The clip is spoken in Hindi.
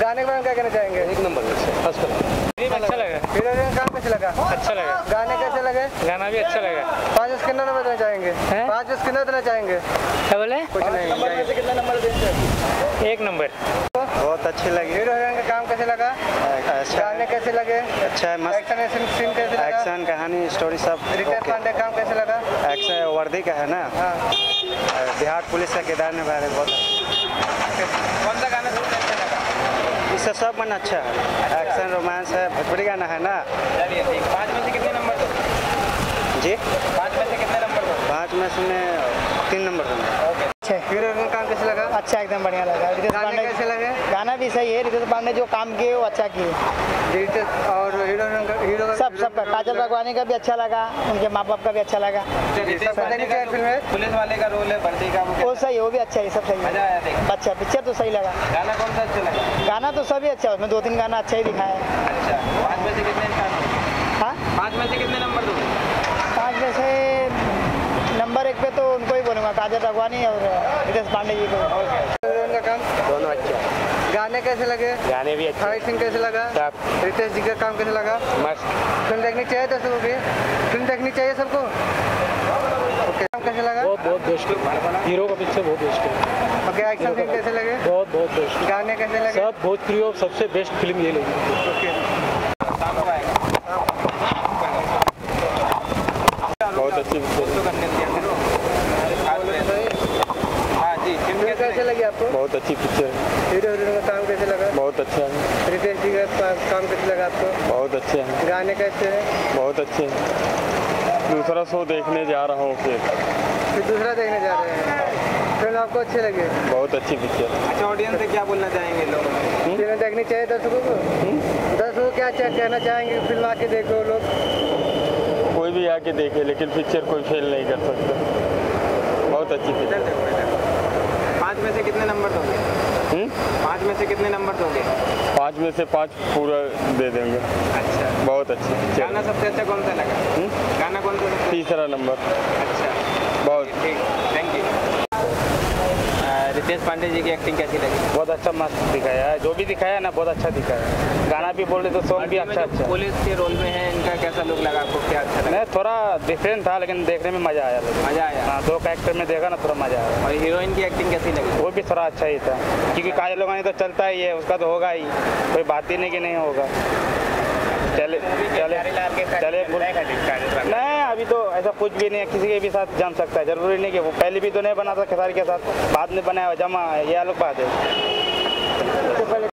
गाने के बारे में क्या कहना चाहेंगे एक नंबर फ़र्स्ट क्लास अच्छा लगा। हीरोइन काम कैसे लगा अच्छा लगा। गाने कैसे लगे? गाना भी अच्छा लगा। पाँच उसके कितना नंबर देना चाहेंगे पाँच उसके कितना देना चाहेंगे? क्या बोले? कुछ नहीं। कितना नंबर देंगे? एक नंबर। बहुत अच्छी लगी। हीरोइन का काम कैसे लगा? अच्छा। गाने कैसे लगे? अच्छा है मस्त। एक्शन एक्शन सीन कैसे लगा? एक्शन कहानी स्टोरी सब रितेश पांडे काम कैसे लगा? एक्शन वर्दी का है ना? हाँ। बिहार पुलिस का किरदार निभा रहे बहुत कौन सा गाना सबसे अच्छा लगा? इससे सब मन अच्छा है। एक्शन रोमांस है भोजपुरी गाना है ना। चलिए ठीक। पाँच में से कितने नंबर दो जी? पाँच में से कितने नंबर दो पाँच में से मैं तीन नंबर दूँगा। अच्छा। हीरो काम कैसे लगा? अच्छा एकदम बढ़िया लगा। रितेश पांडे कैसे लगे? गाना भी सही है। रितेश पांडे जो काम किए वो अच्छा किए। रितेश और हीरो हीरोइन का हीरो का सब सबका काजल राघवानी का भी अच्छा लगा उनके माँ बाप का भी अच्छा लगा। है? पुलिस वाले का रोल है का वो सही वो भी अच्छा है सब सही है। अच्छा पिक्चर तो सही लगा। गाना कौन सा अच्छा लगा? गाना तो सभी अच्छा उसमें दो तीन गाना अच्छा ही दिखाया है। अच्छा पाँच में से कितने हाँ? पाँच में से कितने नंबर दोगे? पाँच में से नंबर एक पे तो उनको ही बोलूँगा काजल राघवानी और रितेश पांडे जी को। गाने कैसे लगे? गाने भी अच्छे। फाइट सीन कैसे लगा? सब। रितेश जी का काम कैसे लगा? मस्त। फ़िल्म देखनी चाहिए तो सबको फ़िल्म देखनी चाहिए सबको? काम कैसे लगा? बहुत बहुत बेस्ट। हीरो का पिक्चर बहुत बेस्ट है। ओके एक्शन कैसे लगे? बहुत बहुत गाने कैसे लगे? सब भोजपुरी और सबसे बेस्ट फ़िल्म ये लगी। ओके बहुत अच्छी पिक्चर तो करने दिया करो आज में हाँ जी फ़िल्म कैसे लगी आपको? बहुत अच्छी पिक्चर हीरो हीरोइन का काम कैसे लगा? बहुत अच्छा है। रितेश जी का काम कैसे लगा आपको? बहुत अच्छे हैं। गाने कैसे हैं? बहुत अच्छे हैं। दूसरा शो देखने जा रहा हूँ फिर। फिर दूसरा देखने जा रहे हैं। फ़िल्म आपको अच्छी लगी? बहुत अच्छी पिक्चर अच्छा ऑडियंस से क्या बोलना चाहेंगे लोग? फ़िल्म देखनी चाहिए दर्शकों को? दर्शकों को क्या कहना चाहेंगे? फ़िल्म आके देखो लोग। कोई भी आके देखे लेकिन पिक्चर कोई फेल नहीं कर सकता। बहुत अच्छी पिक्चर पाँच में से कितने नंबर दोगे? हम्म? पाँच में से कितने नंबर दोगे? पाँच में से पाँच पूरा दे देंगे। अच्छा। बहुत अच्छा। गाना सबसे अच्छा कौन सा लगा? हम्म? गाना कौन सा तीसरा नंबर। अच्छा बहुत ठीक थैंक यू रितेश पांडे जी की एक्टिंग कैसी लगी? बहुत अच्छा मस्त दिखाया है। जो भी दिखाया ना बहुत अच्छा दिखाया है। गाना भी बोल रहे तो सॉन्ग भी अच्छा अच्छा। पुलिस के रोल में है इनका कैसा लुक लगा आपको? क्या अच्छा लगा? नहीं थोड़ा डिफरेंट था लेकिन देखने में मज़ा आया। मज़ा आया? हाँ दो कैरेक्टर में देखा ना थोड़ा मज़ा आया। और हीरोइन की एक्टिंग कैसी लगी? वो भी थोड़ा अच्छा ही था। क्योंकि काजल लोगानी तो चलता ही है उसका तो होगा ही। कोई बात ही नहीं कि नहीं होगा। चले चले कुछ भी नहीं किसी के भी साथ जम सकता है। ज़रूरी नहीं कि वो पहले भी तो नहीं बना था, खेसारी के साथ, बाद में बनाया, जमा, ये अलग बात है